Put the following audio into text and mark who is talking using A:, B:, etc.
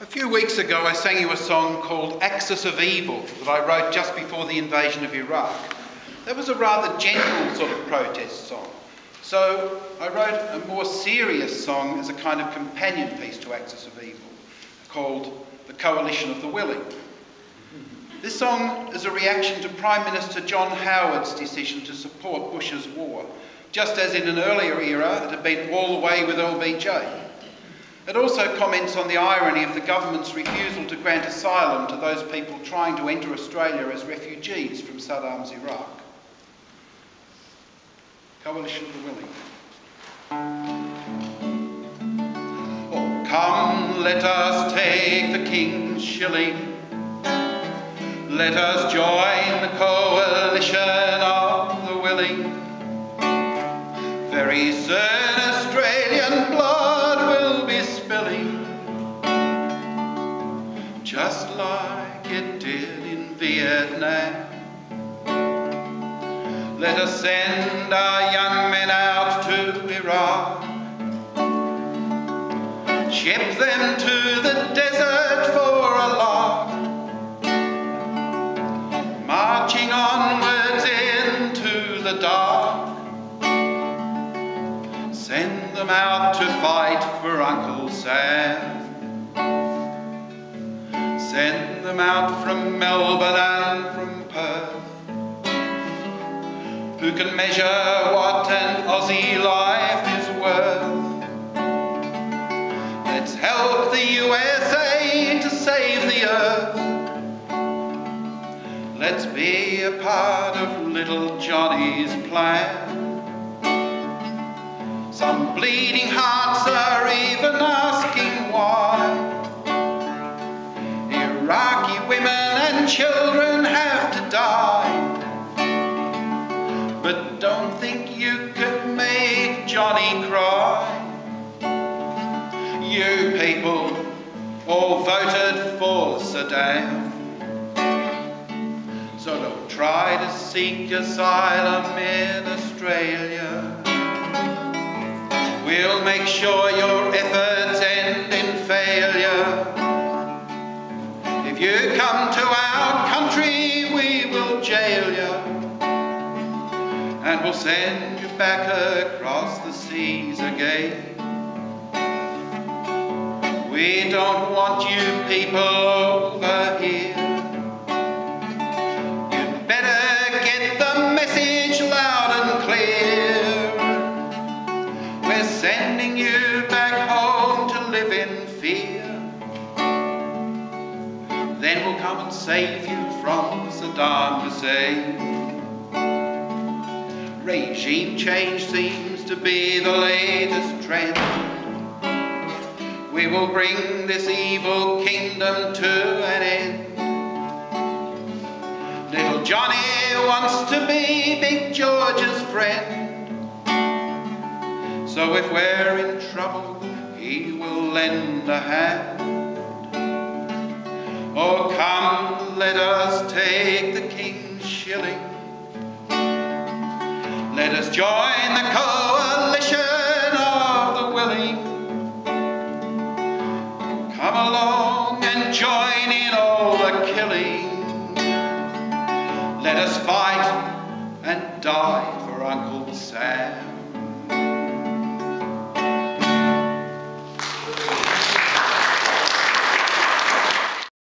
A: A few weeks ago, I sang you a song called Axis of Evil that I wrote just before the invasion of Iraq. That was a rather gentle sort of protest song. So I wrote a more serious song as a kind of companion piece to Axis of Evil called The Coalition of the Willing. This song is a reaction to Prime Minister John Howard's decision to support Bush's war, just as in an earlier era it had been all the way with LBJ. It also comments on the irony of the government's refusal to grant asylum to those people trying to enter Australia as refugees from Saddam's Iraq. Coalition of the Willing. Oh, come, let us take the King's shilling. Let us join the coalition of the willing. Very soon Vietnam. Let us send our young men out to Iraq, ship them to the desert for a lark, marching onwards into the dark. Send them out to fight for Uncle Sam. Send them out from Melbourne and from Perth who can measure what an Aussie life is worth. Let's help the USA to save the earth. Let's be a part of little Johnny's plan. Some bleeding hearts are even asking children have to die. But don't think you could make Johnny cry. You people all voted for Saddam. So don't try to seek asylum in Australia. We'll make sure your efforts end in failure. If you come and we'll send you back across the seas again. We don't want you people over here. You'd better get the message loud and clear. We're sending you back home to live in fear. Then we'll come and save you from Saddam Hussein. Regime change seems to be the latest trend. We will bring this evil kingdom to an end. Little Johnny wants to be Big George's friend. So if we're in trouble, he will lend a hand. Oh, come, let us take the king's shilling. Join the coalition of the willing. Come along and join in all the killing. Let us fight and die for Uncle Sam.